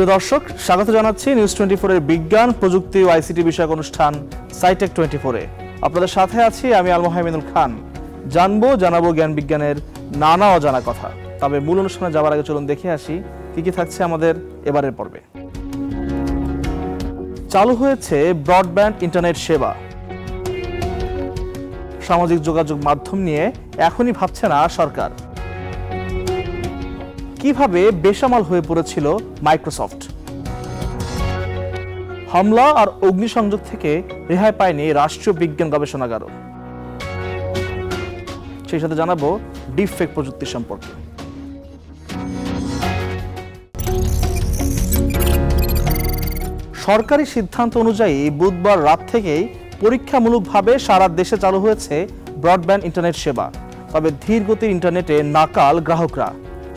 প্রিয় দর্শক, স্বাগত জানাচ্ছি নিউজ টোয়েন্টি ফোরের বিজ্ঞান, প্রযুক্তি ও আইসিটি বিষয়ক অনুষ্ঠান সাইটেক টোয়েন্টি ফোরে আপনাদের সাথে আছি আমি আল মোহামিনুল খান। জানব, জানাব জ্ঞান বিজ্ঞানের নানা অজানা কথা। তবে মূল অনুষ্ঠানে যাওয়ার আগে চলুন দেখে আসি কি কি থাকছে আমাদের এবারের পর্বে। চালু হয়েছে ব্রডব্যান্ড ইন্টারনেট সেবা। সামাজিক যোগাযোগ মাধ্যম নিয়ে এখনই ভাবছে না সরকার। কীভাবে বেসামাল হয়ে পড়েছিল মাইক্রোসফট? হামলা আর অগ্নিসংযোগ থেকে রেহাই পায়নি রাষ্ট্রীয় বিজ্ঞান গবেষণাগারও। সেই সাথে জানাব ডিপফেক প্রযুক্তি সম্পর্কে। সরকারি সিদ্ধান্ত অনুযায়ী বুধবার রাত থেকেই পরীক্ষামূলকভাবে সারা দেশে চালু হয়েছে ব্রডব্যান্ড ইন্টারনেট সেবা, তবে ধীর গতির ইন্টারনেটে নাকাল গ্রাহকরা।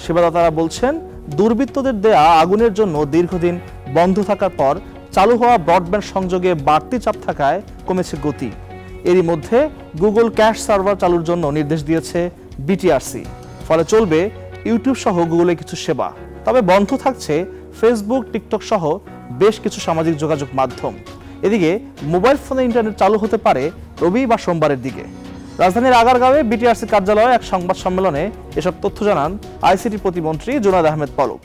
সেবাদাতারা বলছেন, দুর্বৃত্তদের দেয়া আগুনের জন্য দীর্ঘদিন বন্ধ থাকার পর চালু হওয়া ব্রডব্যান্ড সংযোগে বাড়তি চাপ থাকায় কমেছে গতি। এরই মধ্যে গুগল ক্যাশ সার্ভার চালুর জন্য নির্দেশ দিয়েছে বিটিআরসি। ফলে চলবে ইউটিউব সহ গুগলের কিছু সেবা। তবে বন্ধ থাকছে ফেসবুক, টিকটক সহ বেশ কিছু সামাজিক যোগাযোগ মাধ্যম। এদিকে মোবাইল ফোনে ইন্টারনেট চালু হতে পারে রবি বা সোমবারের দিকে। রাজধানীর আগারগাঁওয়ে বিটিআরসি কার্যালয়ে এক সংবাদ সম্মেলনে এসব তথ্য জানান আইসিটি প্রতিমন্ত্রী জুনাদ আহমেদ পলক।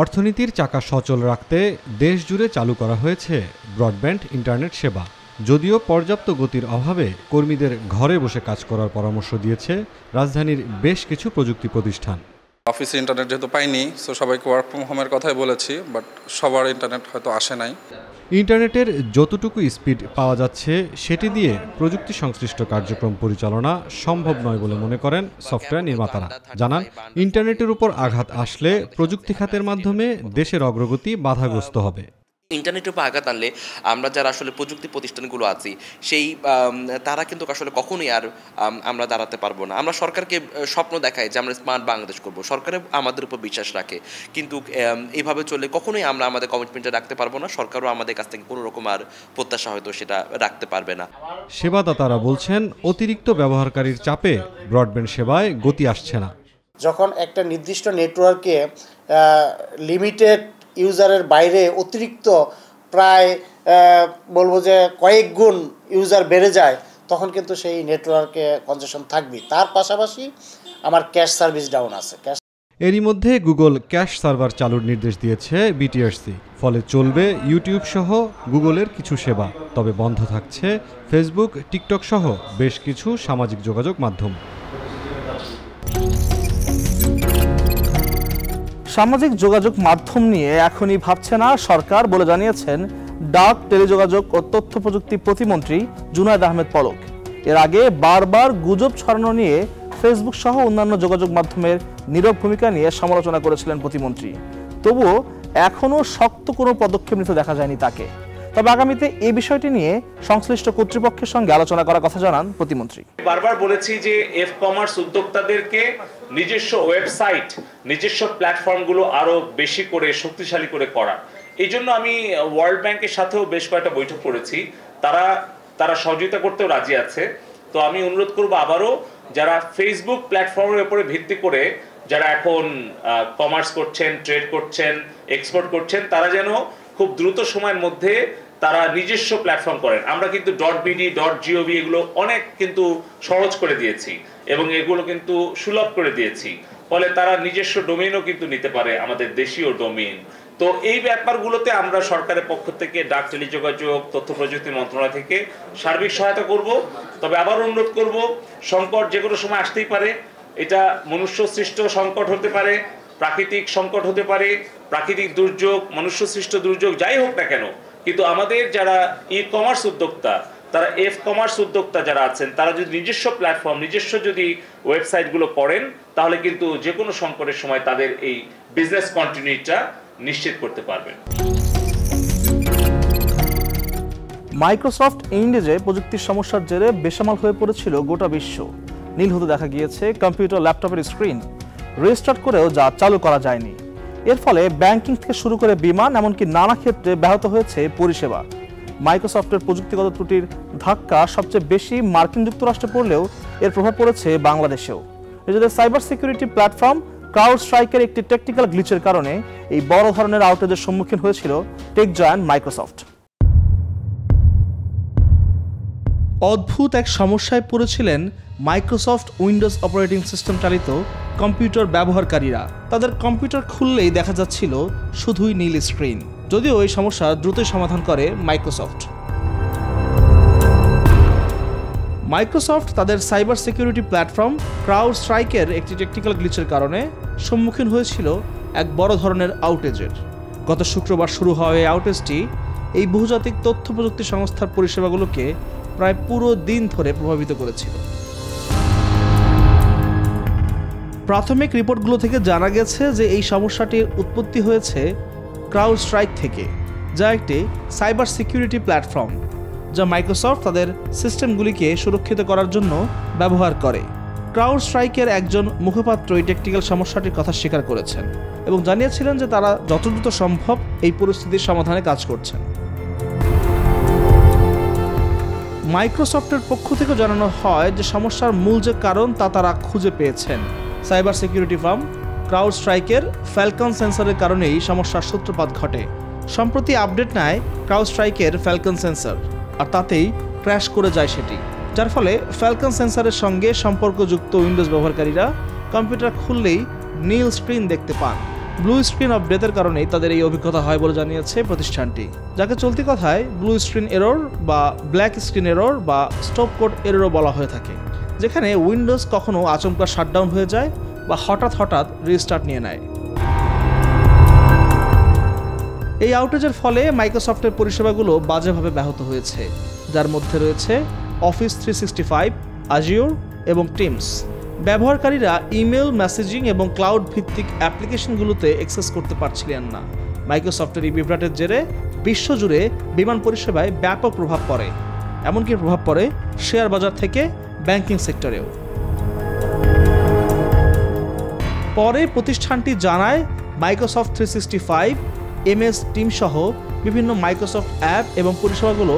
অর্থনীতির চাকা সচল রাখতে দেশ জুড়ে চালু করা হয়েছে ব্রডব্যান্ড ইন্টারনেট সেবা। যদিও পর্যাপ্ত গতির অভাবে কর্মীদের ঘরে বসে কাজ করার পরামর্শ দিয়েছে রাজধানীর বেশ কিছু প্রযুক্তি প্রতিষ্ঠান। অফিসে ইন্টারনেট যেহেতু পাইনি সো সবাইকে ওয়ার্ক ফ্রম হোমের কথাই বলেছি বাট সবার ইন্টারনেট হয়তো আসে নাই। ইন্টারনেটের যতটুকু স্পিড পাওয়া যাচ্ছে, সেটি দিয়ে প্রযুক্তি সংশ্লিষ্ট কার্যক্রম পরিচালনা সম্ভব নয় বলে মনে করেন সফটওয়্যার নির্মাতারা। জানান ইন্টারনেটের উপর আঘাত আসলে প্রযুক্তি খাতের মাধ্যমে দেশের অগ্রগতি বাধাগ্রস্ত হবে। ইন্টারনেটের উপর আঘাত আনলে আমরা যারা আসলে প্রযুক্তি প্রতিষ্ঠানগুলো আছি সেই তারা কিন্তু আসলে কখনোই আর আমরা দাঁড়াতে পারব না। আমরা সরকারকে স্বপ্ন দেখাই যে আমরা স্মার্ট বাংলাদেশ করব। সরকারে আমাদের উপর বিশ্বাস রাখে। কিন্তু এইভাবে চললে কখনোই আমরা আমাদের কমিটমেন্টটা রাখতে পারব না। সরকারও আমাদের কাছ থেকে কোনো রকম আর প্রত্যাশা হয়তো সেটা রাখতে পারবে না। সেবাদাতারা বলছেন অতিরিক্ত ব্যবহারকারীর চাপে ব্রডব্যান্ড সেবায় গতি আসছে না। যখন একটা নির্দিষ্ট নেটওয়ার্কে লিমিটেড ইউজারের বাইরে অতিরিক্ত প্রায় বলব যে কয়েক গুণ ইউজার বেড়ে যায়, তখন কিন্তু সেই নেটওয়ার্কে কনজেশন থাকবে। তার পাশাপাশি আমার ক্যাশ সার্ভিস ডাউন আছে। ক্যাশ এরই মধ্যে গুগল ক্যাশ সার্ভার চালুর নির্দেশ দিয়েছে বিটিআরসি ফলে চলবে ইউটিউব সহ গুগলের কিছু সেবা। তবে বন্ধ থাকছে ফেসবুক টিকটক সহ বেশ কিছু সামাজিক যোগাযোগ মাধ্যম। সামাজিক যোগাযোগ মাধ্যম নিয়ে এখনই ভাবছে না সরকার বলে জানিয়েছেন ডাক, টেলিযোগাযোগ ও তথ্য প্রযুক্তি প্রতিমন্ত্রী জুনায়দ আহমেদ পলক। এর আগে বারবার গুজব ছড়ানো নিয়ে ফেসবুক সহ অন্যান্য যোগাযোগ মাধ্যমের নীরব ভূমিকা নিয়ে সমালোচনা করেছিলেন প্রতিমন্ত্রী। তবুও এখনও শক্ত কোনো পদক্ষেপ নিতে দেখা যায়নি তাকে। তবে আগামীতে এই বিষয়টি নিয়ে সংশ্লিষ্ট কর্তৃপক্ষের সঙ্গে আলোচনা করার কথা জানান প্রতিমন্ত্রী। বারবার বলেছি যে এফ কমার্স উদ্যোক্তাদেরকে নিজস্ব ওয়েবসাইট নিজস্ব প্ল্যাটফর্মগুলো আরও বেশি করে, শক্তিশালী করে করা এই জন্য আমি ওয়ার্ল্ড ব্যাংকের সাথেও বেশ কয়েকটা বৈঠক করেছি। তারা তারা সহযোগিতা করতেও রাজি আছে। তো আমি অনুরোধ করব আবারও যারা ফেসবুক প্ল্যাটফর্মের উপরে ভিত্তি করে যারা এখন কমার্স করছেন ট্রেড করছেন এক্সপোর্ট করছেন, তারা যেন খুব দ্রুত সময়ের মধ্যে তারা নিজস্ব প্ল্যাটফর্ম করেন। আমরা কিন্তু. ডট বিডি ডট জিওভি এগুলো অনেক কিন্তু সহজ করে দিয়েছি এবং এগুলো কিন্তু সুলভ করে দিয়েছি। ফলে তারা নিজস্ব ডোমেইনও কিন্তু নিতে পারে আমাদের দেশীয় ডোমেইন তো এই ব্যাপারগুলোতে আমরা সরকারের পক্ষ থেকে ডাক টেলিযোগাযোগ, তথ্য প্রযুক্তি মন্ত্রণালয় থেকে সার্বিক সহায়তা করব। তবে আবার অনুরোধ করব, সংকট যে কোনো সময় আসতেই পারে। এটা মনুষ্য সৃষ্ট সংকট হতে পারে, প্রাকৃতিক সংকট হতে পারে, প্রাকৃতিক দুর্যোগ মনুষ্য সৃষ্ট দুর্যোগ যাই হোক না কেন কিন্তু আমাদের যারা ই কমার্স উদ্যোক্তা, তারা এফ কমার্স উদ্যোক্তা যারা আছেন, তারা যদি নিজস্ব প্ল্যাটফর্ম নিজস্ব যদি ওয়েবসাইটগুলো করেন, তাহলে কিন্তু যে কোনো সংকটের সময় তাদের এই বিজনেস কন্টিনিউটিটা নিশ্চিত করতে পারবেন। মাইক্রোসফট ইন্ডিজে প্রযুক্তির সমস্যার জেরে বেসামাল হয়ে পড়েছিল গোটা বিশ্ব। নীল হতে দেখা গিয়েছে, কম্পিউটার, ল্যাপটপের স্ক্রিন রেজিস্টার্ট করেও যা চালু করা যায়নি। এর ফলে ব্যাংকিং থেকে শুরু করে বিমান, এমনকি নানা ক্ষেত্রে ব্যাহত হয়েছে পরিষেবা। মাইক্রোসফটের প্রযুক্তিগত ত্রুটির ধাক্কা সবচেয়ে বেশি মার্কিন যুক্তরাষ্ট্রে পড়লেও এর প্রভাব পড়েছে বাংলাদেশেও। নিজেদের সাইবার সিকিউরিটি প্ল্যাটফর্ম ক্রাউড স্ট্রাইকের একটি টেকনিক্যাল গ্লিচের কারণে এই বড় ধরনের আউটেজের সম্মুখীন হয়েছিল টেক জয়ান্ট মাইক্রোসফট। অদ্ভুত এক সমস্যায় পড়েছিলেন মাইক্রোসফট উইন্ডোজ অপারেটিং সিস্টেম চালিত কম্পিউটার ব্যবহারকারীরা। তাদের কম্পিউটার খুললেই দেখা যাচ্ছিল শুধুই নীল স্ক্রিন। যদিও এই সমস্যা দ্রুতই সমাধান করে মাইক্রোসফট। মাইক্রোসফট তাদের সাইবার সিকিউরিটি প্ল্যাটফর্ম ক্রাউড স্ট্রাইকের একটি টেকনিক্যাল গ্লিচের কারণে সম্মুখীন হয়েছিল এক বড় ধরনের আউটেজের গত শুক্রবার শুরু হওয়া এই আউটেজটি এই বহুজাতিক তথ্য প্রযুক্তি সংস্থার পরিষেবাগুলোকে প্রায় পুরো দিন ধরে প্রভাবিত করেছিল। প্রাথমিক রিপোর্টগুলো থেকে জানা গেছে যে এই সমস্যাটির উৎপত্তি হয়েছে ক্রাউড স্ট্রাইক থেকে, যা একটি সাইবার সিকিউরিটি প্ল্যাটফর্ম, যা মাইক্রোসফট তাদের সিস্টেমগুলিকে সুরক্ষিত করার জন্য ব্যবহার করে। ক্রাউড স্ট্রাইকের একজন মুখপাত্র এই টেকনিক্যাল সমস্যাটির কথা স্বীকার করেছেন এবং জানিয়েছিলেন যে তারা যত দ্রুত সম্ভব এই পরিস্থিতির সমাধানে কাজ করছেন। মাইক্রোসফটের পক্ষ থেকে জানানো হয় যে সমস্যার মূল যে কারণ তা তারা খুঁজে পেয়েছেন। সাইবার সিকিউরিটি ফার্ম, ক্রাউড স্ট্রাইকের ফ্যালকন সেন্সরের কারণেই সমস্যার সূত্রপাত ঘটে। সম্প্রতি আপডেট নেয় ক্রাউড স্ট্রাইকের ফ্যালকন সেন্সর, আর তাতেই ক্র্যাশ করে যায় সেটি। যার ফলে ফ্যালকন সেন্সরের সঙ্গে সম্পর্কযুক্ত উইন্ডোজ ব্যবহারকারীরা কম্পিউটার খুললেই নীল স্ক্রিন দেখতে পান। ব্লু স্ক্রিন অফ ডেথের কারণেই তাদের এই অভিজ্ঞতা হয় বলে জানিয়েছে প্রতিষ্ঠানটি। যাকে চলতি কথায় ব্লু স্ক্রিন এরর বা ব্ল্যাক স্ক্রিন এরর বা স্টপ কোড এররও বলা হয়ে থাকে। যেখানে উইন্ডোজ কখনো আচমকা শাটডাউন হয়ে যায় বা হঠাৎ হঠাৎ রিস্টার্ট নিয়ে নেয়। এই আউটেজের ফলে মাইক্রোসফটের পরিষেবাগুলো বাজেভাবে ব্যাহত হয়েছে, যার মধ্যে রয়েছে office three sixty five Azure এবং টিমস ব্যবহারকারীরা ইমেল মেসেজিং এবং ক্লাউড ভিত্তিক অ্যাপ্লিকেশনগুলোতে অ্যাক্সেস করতে পারছিলেন না। মাইক্রোসফটের এই বিভ্রাটের জেরে বিশ্বজুড়ে বিমান পরিষেবায় ব্যাপক প্রভাব পড়ে। এমনকি প্রভাব পড়ে শেয়ার বাজার থেকে ব্যাংকিং সেক্টরেও। পরে প্রতিষ্ঠানটি জানায়, Microsoft three sixty five, MS team সহ বিভিন্ন মাইক্রোসফট অ্যাপ এবং পরিষেবাগুলো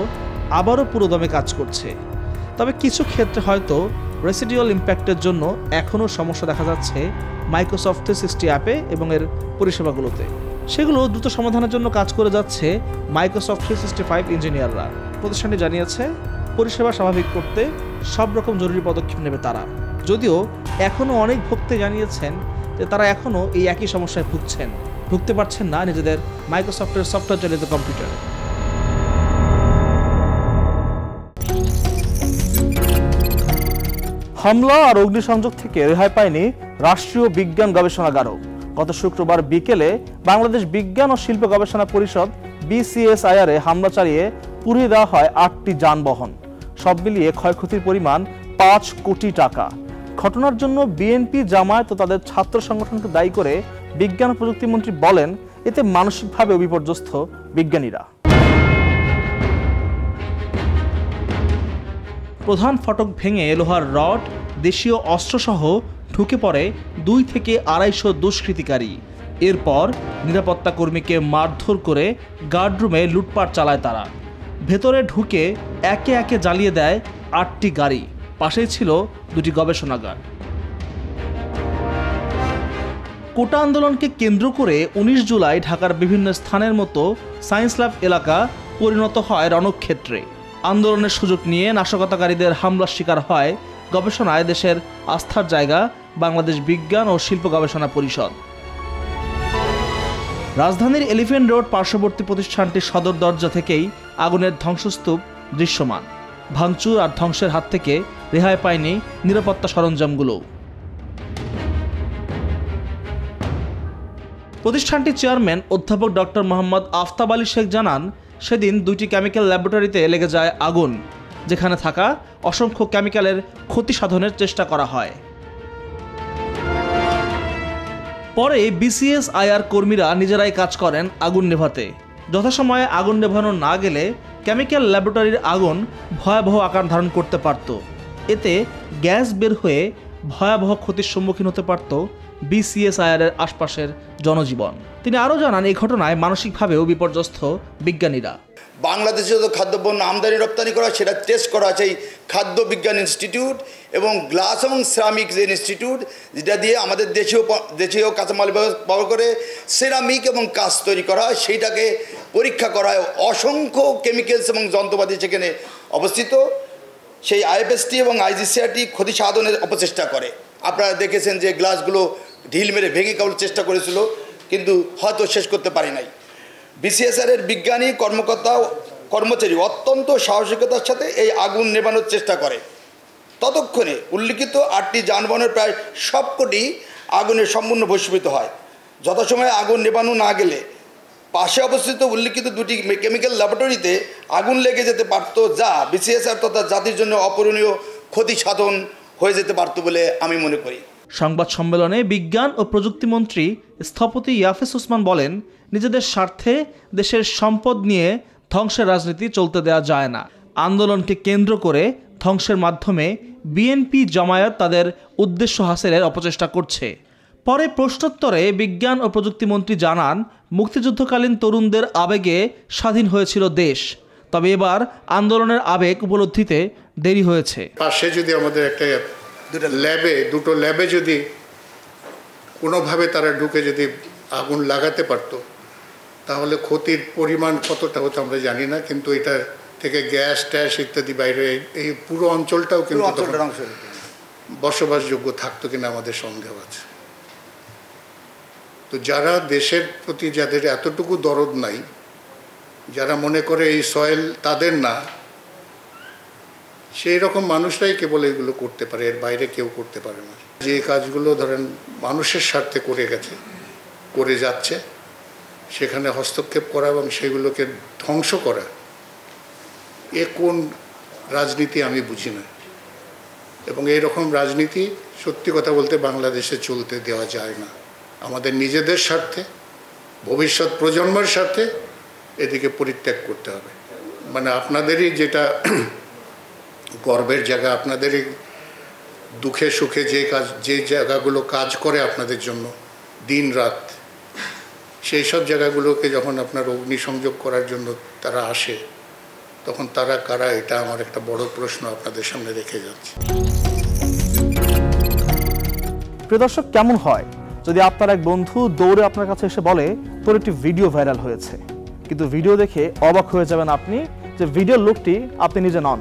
আবারও পুরোদমে কাজ করছে। তবে কিছু ক্ষেত্রে হয়তো রেসিডিউয়াল ইম্প্যাক্টের জন্য এখনও সমস্যা দেখা যাচ্ছে মাইক্রোসফট থ্রি সিক্সটি অ্যাপে এবং এর পরিষেবাগুলোতে। সেগুলো দ্রুত সমাধানের জন্য কাজ করে যাচ্ছে মাইক্রোসফট থ্রি সিক্সটি ফাইভ ইঞ্জিনিয়াররা। প্রতিষ্ঠানটি জানিয়েছে, পরিষেবা স্বাভাবিক করতে সব রকম জরুরি পদক্ষেপ নেবে তারা। যদিও এখনও অনেক ভক্তি জানিয়েছেন যে তারা এখনও এই একই সমস্যায় ভুগছেন। ভুগতে পারছেন না নিজেদের মাইক্রোসফটের সফটওয়্যার চালিত কম্পিউটারে। হামলা আর অগ্নিসংযোগ থেকে রেহাই পায়নি রাষ্ট্রীয় বিজ্ঞান গবেষণাগারও। গত শুক্রবার বিকেলে বাংলাদেশ বিজ্ঞান ও শিল্প গবেষণা পরিষদ বিসিএসআইআরে হামলা চালিয়ে পুড়িয়ে দেওয়া হয় আটটি যানবাহন। সব মিলিয়ে ক্ষয়ক্ষতির পরিমাণ পাঁচ কোটি টাকা। ঘটনার জন্য বিএনপি, জামায়াত ও তাদের ছাত্র সংগঠনকে দায়ী করে বিজ্ঞান ও প্রযুক্তিমন্ত্রী বলেন, এতে মানসিকভাবে বিপর্যস্ত বিজ্ঞানীরা। প্রধান ফটক ভেঙে লোহার রড, দেশীয় অস্ত্রসহ ঢুকে পড়ে দুই থেকে আড়াইশো দুষ্কৃতিকারী। এরপর নিরাপত্তা কর্মীকে মারধর করে গার্ডরুমে লুটপাট চালায় তারা। ভেতরে ঢুকে একে একে জ্বালিয়ে দেয় আটটি গাড়ি। পাশেই ছিল দুটি গবেষণাগার। কোটা আন্দোলনকে কেন্দ্র করে উনিশ জুলাই ঢাকার বিভিন্ন স্থানের মতো সায়েন্স ল্যাব এলাকা পরিণত হয় রণক্ষেত্রে। আন্দোলনের সুযোগ নিয়ে নাশকতাকারীদের হামলার শিকার হয় গবেষণায় দেশের আস্থার জায়গা বাংলাদেশ বিজ্ঞান ও শিল্প গবেষণা পরিষদ। রাজধানীর এলিফেন্ট রোড পার্শ্ববর্তী প্রতিষ্ঠানটির সদর দরজা থেকেই আগুনের ধ্বংসস্তূপ দৃশ্যমান। ভাঙচুর আর ধ্বংসের হাত থেকে রেহাই পায়নি নিরাপত্তা সরঞ্জামগুলো। প্রতিষ্ঠানটির চেয়ারম্যান অধ্যাপক ডক্টর মোহাম্মদ আফতাব আলী শেখ জানান, সেদিন দুইটি কেমিক্যাল ল্যাবরেটরিতে লেগে যায় আগুন, যেখানে থাকা অসংখ্য কেমিক্যালের ক্ষতি সাধনের চেষ্টা করা হয়। পরে বিসিএস আইআর কর্মীরা নিজেরাই কাজ করেন আগুন নেভাতে। যথাসময়ে আগুন নেভানো না গেলে কেমিক্যাল ল্যাবরেটরির আগুন ভয়াবহ আকার ধারণ করতে পারত। এতে গ্যাস বের হয়ে ভয়াবহ ক্ষতির সম্মুখীন হতে পারত বিসিএসআইআর এর আশপাশের জনজীবন। তিনি আরও জানান, এই ঘটনায় মানসিকভাবেও বিপর্যস্ত বিজ্ঞানীরা। বাংলাদেশে তো খাদ্যপণ্য আমদানি রপ্তানি করা সেটা টেস্ট করা আছে এই খাদ্য বিজ্ঞান ইনস্টিটিউট এবং গ্লাস এবং সিরামিক যে ইনস্টিটিউট যেটা দিয়ে আমাদের দেশীয় দেশীয় কাঁচামাল ব্যব- ব্যবহার করে সিরামিক এবং কাজ তৈরি করা হয়। সেইটাকে পরীক্ষা করা হয়। অসংখ্য কেমিক্যালস এবং যন্ত্রপাতি সেখানে অবস্থিত। সেই আইএফএসটি এবং আইজিসিআরটি ক্ষতি সাধনের অপচেষ্টা করে। আপনারা দেখেছেন যে গ্লাসগুলো ঢিল মেরে ভেঙে কাউর চেষ্টা করেছিল, কিন্তু হয়তো শেষ করতে পারি নাই। বিসিএসআর এর বিজ্ঞানী কর্মকর্তা কর্মচারী অত্যন্ত সাহসিকতার সাথে এই আগুন নেবানোর চেষ্টা করে। ততক্ষণে উল্লিখিত আটটি যানবাহনের প্রায় সবকটি আগুনে সম্পূর্ণ ভস্মীভূত হয়। যথাসময়ে আগুন নেবানো না গেলে পাশে অবস্থিত উল্লিখিত দুটি কেমিক্যাল ল্যাবরেটরিতে আগুন লেগে যেতে পারত, যা বিসিএসআর তথা জাতির জন্য অপূরণীয় ক্ষতি সাধন হয়ে যেতে পারত বলে আমি মনে করি। সংবাদ সম্মেলনে বিজ্ঞান ও প্রযুক্তিমন্ত্রী স্থপতি ইয়াফিস ওসমান বলেন, নিজেদের স্বার্থে দেশের সম্পদ নিয়ে ধ্বংসের রাজনীতি চলতে দেওয়া যায় না। আন্দোলনকে কেন্দ্র করে ধ্বংসের মাধ্যমে বিএনপি জামায়াত তাদের উদ্দেশ্য হাসিলের অপচেষ্টা করছে। পরে প্রশ্নোত্তরে বিজ্ঞান ও প্রযুক্তিমন্ত্রী জানান, মুক্তিযুদ্ধকালীন তরুণদের আবেগে স্বাধীন হয়েছিল দেশ। তবে এবার আন্দোলনের আবেগ উপলব্ধিতে দেরি হয়েছে। পাশে যদি আমাদের একটা ল্যাবে দুটো ল্যাবে যদি কোনোভাবে তারা ঢুকে যদি আগুন লাগাতে পারতো তাহলে ক্ষতির পরিমাণ কতটা হতো আমরা জানি না কিন্তু এটা থেকে গ্যাস ট্যাস ইত্যাদি বাইরে এই- পুরো অঞ্চলটাও কিন্তু বসবাসযোগ্য থাকতো কিনা আমাদের সন্দেহ আছে। তো যারা দেশের প্রতি যাদের এতটুকু দরদ নাই যারা মনে করে এই সয়েল তাদের না সেই রকম মানুষরাই কেবল এগুলো করতে পারে, এর বাইরে কেউ করতে পারে না। যে কাজগুলো ধরেন মানুষের স্বার্থে করে গেছে, করে যাচ্ছে, সেখানে হস্তক্ষেপ করা এবং সেগুলোকে ধ্বংস করা, এ কোন রাজনীতি আমি বুঝি না। এবং এই রকম রাজনীতি সত্যি কথা বলতে বাংলাদেশে চলতে দেওয়া যায় না। আমাদের নিজেদের স্বার্থে, ভবিষ্যৎ প্রজন্মের স্বার্থে এদিকে পরিত্যাগ করতে হবে। মানে আপনাদেরই যেটা গর্বের জায়গা আপনাদেরই দুঃখে সুখে যে কাজ, যে জায়গাগুলো কাজ করে আপনাদের জন্য, দিন রাত, সেই সব জায়গাগুলোকে যখন আপনার অগ্নিসংযোগ করার জন্য তারা আসে, তখন তারা কারা, এটা আমার একটা বড় প্রশ্ন আপনাদের সামনে রেখে যাচ্ছে। প্রিয় দর্শক, কেমন হয়? যদি আপনার এক বন্ধু দৌড়ে আপনার কাছে এসে বলে, তোর একটি ভিডিও ভাইরাল হয়েছে। কিন্তু ভিডিও দেখে অবাক হয়ে যাবেন আপনি যে ভিডিওর লোকটি আপনি নিজে নন।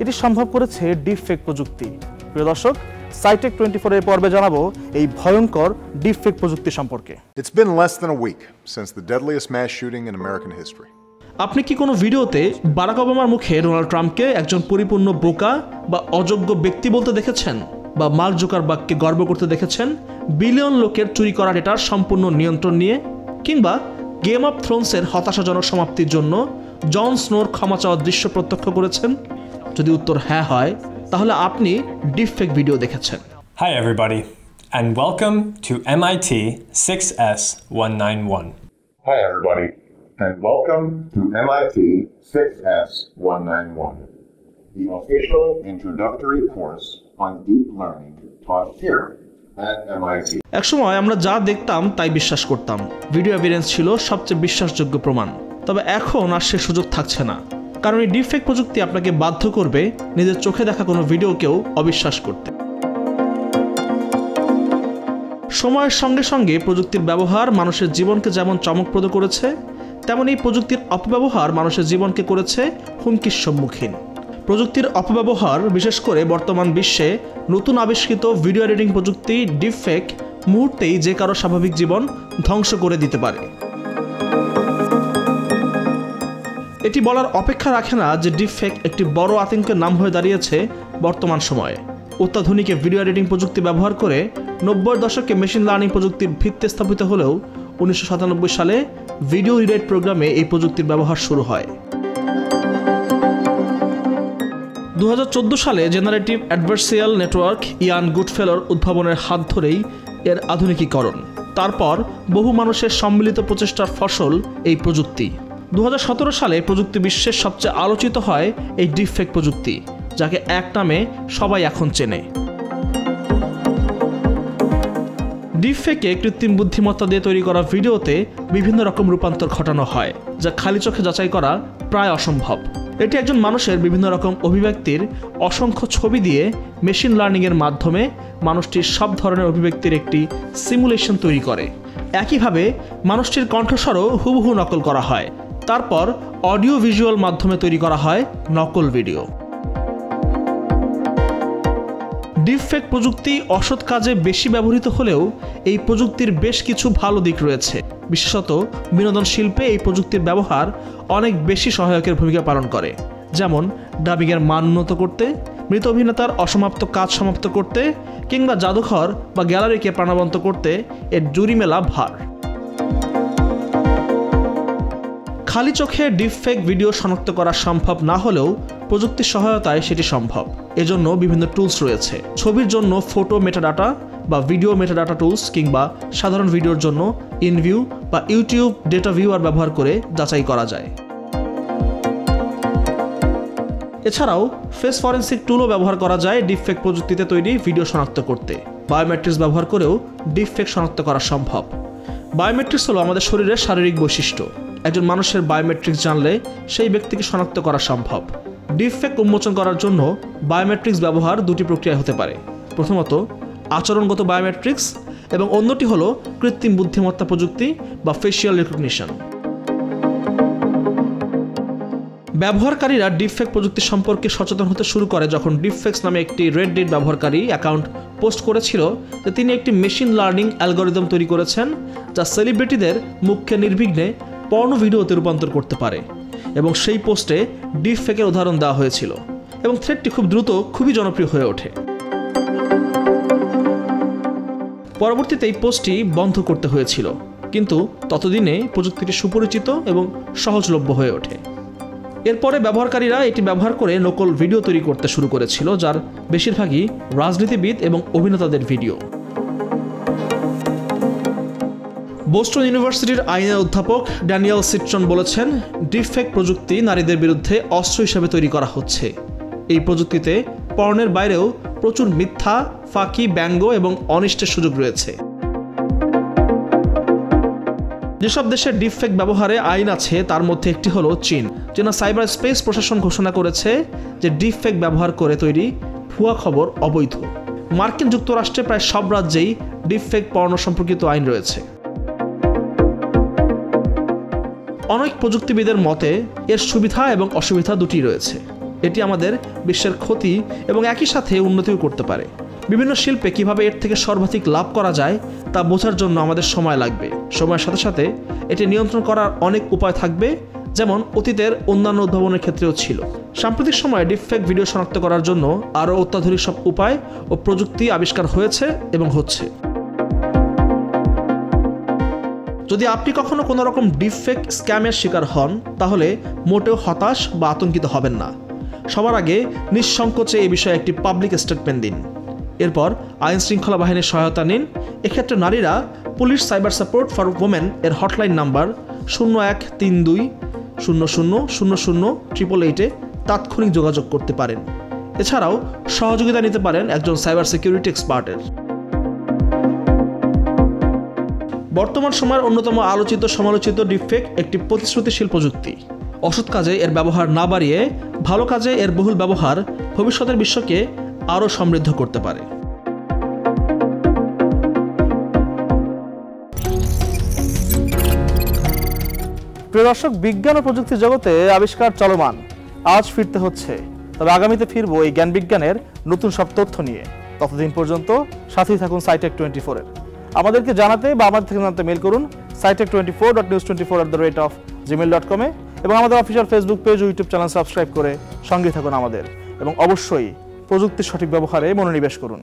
এটি সম্ভব করেছে ডিপ ফেক প্রযুক্তি। প্রিয় দর্শক সাইটেক টোয়েন্টি ফোরের পর্বে জানাব এই ভয়ঙ্কর ডিপ ফেক প্রযুক্তি সম্পর্কে। It's been less than a week since the deadliest mass shooting in American history. আপনি কি কোনো ভিডিওতে বারাক ওবামার মুখে ডোনাল্ড ট্রাম্পকে একজন পরিপূর্ণ বোকা বা অযোগ্য ব্যক্তি বলতে দেখেছেন? বা মার্ক জোকারবার্গকে গর্ব করতে দেখেছেন? বিলিয়ন লোকের চুরি করা ডেটার সম্পূর্ণ নিয়ন্ত্রণ নিয়ে? কিংবা গেম অফ থ্রোনসের হতাশাজনক সমাপ্তির জন্য জন স্নোর ক্ষমা চাওয়ার দৃশ্য প্রত্যক্ষ করেছেন? যদি উত্তর হ্যাঁ হয় তাহলে আপনি ডিপ ফেক ভিডিও দেখেছেন। Hi everybody and welcome to M I T six S and welcome to MIT 6S 191 the official একসময় আমরা যা দেখতাম তাই বিশ্বাস করতাম। ভিডিও এভিডেন্স ছিল সবচেয়ে বিশ্বাসযোগ্য প্রমাণ। তবে এখন আর সে সুযোগ থাকছে না। কারণ এই ডিফেক্ট প্রযুক্তি আপনাকে বাধ্য করবে নিজের চোখে দেখা কোনো ভিডিওকেও অবিশ্বাস করতে। সময়ের সঙ্গে সঙ্গে প্রযুক্তির ব্যবহার মানুষের জীবনকে যেমন চমকপ্রদ করেছে, তেমন এই প্রযুক্তির অপব্যবহার মানুষের জীবনকে করেছে হুমকির সম্মুখীন। প্রযুক্তির অপব্যবহার, বিশেষ করে বর্তমান বিশ্বে নতুন আবিষ্কৃত ভিডিও এডিটিং প্রযুক্তি ডিপফেক মুহূর্তেই যে কারও স্বাভাবিক জীবন ধ্বংস করে দিতে পারে। এটি বলার অপেক্ষা রাখে না যে ডিপফেক একটি বড় আতঙ্কের নাম হয়ে দাঁড়িয়েছে বর্তমান সময়ে। অত্যাধুনিক ভিডিও এডিটিং প্রযুক্তি ব্যবহার করে নব্বই দশকে মেশিন লার্নিং প্রযুক্তির ভিত্তি স্থাপিত হলেও উনিশশো সাতানব্বই সালে ভিডিও রিডাইট প্রোগ্রামে এই প্রযুক্তির ব্যবহার শুরু হয়। দু হাজার চোদ্দ সালে জেনারেটিভ অ্যাডভার্সিয়াল নেটওয়ার্ক ইয়ান গুডফেলোর উদ্ভাবনের হাত ধরেই এর আধুনিকীকরণ। তারপর বহু মানুষের সম্মিলিত প্রচেষ্টার ফসল এই প্রযুক্তি। দু হাজার সতেরো সালে প্রযুক্তি বিশ্বের সবচেয়ে আলোচিত হয় এই ডিপফেক প্রযুক্তি, যাকে এক নামে সবাই এখন চেনে। ডিপফেকে কৃত্রিম বুদ্ধিমত্তা দিয়ে তৈরি করা ভিডিওতে বিভিন্ন রকম রূপান্তর ঘটানো হয়, যা খালি চোখে যাচাই করা প্রায় অসম্ভব। এটি একজন মানুষের বিভিন্ন রকম অভিব্যক্তির অসংখ্য ছবি দিয়ে মেশিন লার্নিংয়ের মাধ্যমে মানুষটির সব ধরনের অভিব্যক্তির একটি সিমুলেশন তৈরি করে। একইভাবে, মানুষটির কণ্ঠস্বরও হুবহু নকল করা হয় তারপর অডিও ভিজুয়াল মাধ্যমে তৈরি করা হয় নকল ভিডিও। ডিপফেক প্রযুক্তি অসৎ কাজে বেশি ব্যবহৃত হলেও এই প্রযুক্তির বেশ কিছু ভালো দিক রয়েছে। বিশেষত বিনোদন শিল্পে এই প্রযুক্তির ব্যবহার অনেক বেশি সহায়কের ভূমিকা পালন করে। যেমন ডাবিংয়ের মান উন্নত করতে, মৃত অভিনেতার অসমাপ্ত কাজ সমাপ্ত করতে, কিংবা জাদুঘর বা গ্যালারিকে প্রাণবন্ত করতে এর জুরি মেলা ভার। খালি চোখে ডিপ ডিপফেক ভিডিও শনাক্ত করা সম্ভব না হলেও প্রযুক্তির সহায়তায় সেটি সম্ভব। এজন্য বিভিন্ন টুলস রয়েছে। ছবির জন্য ফটো মেটাডাটা বা ভিডিও মেটাডাটা টুলস কিংবা সাধারণ ভিডিওর জন্য ইনভিউ বা ইউটিউব ডেটা ভিউয়ার ব্যবহার করে যাচাই করা যায়। এছাড়াও ফেস ফরেন্সিক টুলও ব্যবহার করা যায় ডিপ ডিপফেক প্রযুক্তিতে তৈরি ভিডিও শনাক্ত করতে। বায়োমেট্রিক্স ব্যবহার করেও ডিপ ডিপফেক শনাক্ত করা সম্ভব। বায়োমেট্রিক্স হলো আমাদের শরীরের শারীরিক বৈশিষ্ট্য। একজন মানুষের বায়োমেট্রিক্স জানলে সেই ব্যক্তিকে শনাক্ত করা সম্ভব। ডিপফেক উন্মোচন করার জন্য বায়োমেট্রিক্স ব্যবহার দুটি প্রক্রিয়া হতে পারে। প্রথমত, আচরণগত বায়োমেট্রিক্স এবং অন্যটি হলো কৃত্রিম বুদ্ধিমত্তা প্রযুক্তি বা ফেসিয়াল রেকগনিশন ব্যবহারকারীরা ডিপফেক প্রযুক্তি সম্পর্কে সচেতন হতে শুরু করে যখন ডিপফেক্স নামে একটি রেড ডেট ব্যবহারকারী অ্যাকাউন্ট পোস্ট করেছিল যে তিনি একটি মেশিন লার্নিং অ্যালগোরিদম তৈরি করেছেন যা সেলিব্রিটিদের মুখকে নির্বিঘ্নে পর্ণ ভিডিওতে রূপান্তর করতে পারে এবং সেই পোস্টে ডিপফেকের উদাহরণ দেওয়া হয়েছিল এবং থ্রেডটি খুব দ্রুত খুবই জনপ্রিয় হয়ে ওঠে। পরবর্তীতে এই পোস্টটি বন্ধ করতে হয়েছিল, কিন্তু ততদিনে প্রযুক্তিটি সুপরিচিত এবং সহজলভ্য হয়ে ওঠে। এরপরে ব্যবহারকারীরা এটি ব্যবহার করে নকল ভিডিও তৈরি করতে শুরু করেছিল, যার বেশিরভাগই রাজনীতিবিদ এবং অভিনেতাদের ভিডিও। বোস্টন ইউনিভার্সিটির আইনের অধ্যাপক ড্যানিয়েল সিট্রন বলেছেন, ডিফেক্ট প্রযুক্তি নারীদের বিরুদ্ধে অস্ত্র হিসেবে তৈরি করা হচ্ছে। এই প্রযুক্তিতে পর্ণের বাইরেও প্রচুর মিথ্যা, ফাঁকি, ব্যঙ্গ এবং অনিষ্টের সুযোগ রয়েছে। যেসব দেশের ডিফেক্ট ব্যবহারে আইন আছে, তার মধ্যে একটি হলো চীন চীনা সাইবার স্পেস প্রশাসন ঘোষণা করেছে যে ডিফেক্ট ব্যবহার করে তৈরি ভুয়া খবর অবৈধ। মার্কিন যুক্তরাষ্ট্রে প্রায় সব রাজ্যেই ডিফেক্ট পর্ণ সম্পর্কিত আইন রয়েছে। অনেক প্রযুক্তিবিদের মতে, এর সুবিধা এবং অসুবিধা দুটি রয়েছে। এটি আমাদের বিশ্বের ক্ষতি এবং একই সাথে উন্নতিও করতে পারে। বিভিন্ন শিল্পে কীভাবে এর থেকে সর্বাধিক লাভ করা যায়, তা বোঝার জন্য আমাদের সময় লাগবে। সময়ের সাথে সাথে এটি নিয়ন্ত্রণ করার অনেক উপায় থাকবে, যেমন অতীতের অন্যান্য উদ্ভাবনের ক্ষেত্রেও ছিল। সাম্প্রতিক সময়ে ডিফেক্ট ভিডিও শনাক্ত করার জন্য আরও অত্যাধুনিক সব উপায় ও প্রযুক্তি আবিষ্কার হয়েছে এবং হচ্ছে। যদি আপনি কখনো কোনো রকম ডিফেক্ট স্ক্যামের শিকার হন তাহলে মোটেও হতাশ বা আতঙ্কিত হবেন না সবার আগে নিঃসংকোচে এই বিষয়ে একটি পাবলিক স্টেটমেন্ট দিন এরপর আইন শৃঙ্খলা বাহিনীর সহায়তা নিন এক্ষেত্রে নারীরা police cyber support for women এর হটলাইন নাম্বার শূন্য এক তিন দুই শূন্য শূন্য শূন্য শূন্য ট্রিপল এইটে তাৎক্ষণিক যোগাযোগ করতে পারেন এছাড়াও সহযোগিতা নিতে পারেন একজন সাইবার সিকিউরিটি এক্সপার্টের বর্তমান সময়ের অন্যতম আলোচিত সমালোচিত ডিফেক্ট একটি প্রতিশ্রুতিশীল প্রযুক্তি। অসৎ কাজে এর ব্যবহার না বাড়িয়ে ভালো কাজে এর বহুল ব্যবহার ভবিষ্যতের বিশ্বকে আরও সমৃদ্ধ করতে পারে। প্রিয় দর্শক, বিজ্ঞান ও প্রযুক্তি জগতে আবিষ্কার চলমান। আজ ফিরতে হচ্ছে। তবে আগামীতে ফিরবো এই জ্ঞান বিজ্ঞানের নতুন সব তথ্য নিয়ে। ততদিন পর্যন্ত সাথেই থাকুন সাইটেক টোয়েন্টি ফোরের আমাদেরকে জানাতে বা আমাদের থেকে জানাতে মেল করুন scitech twenty four dot news twenty four rate of Gmail dot এবং আমাদের অফিসিয়াল ফেসবুক পেজ ও ইউটিউব চ্যানেল সাবস্ক্রাইব করে সঙ্গে থাকুন আমাদের এবং অবশ্যই প্রযুক্তির সঠিক ব্যবহারে মনোনিবেশ করুন।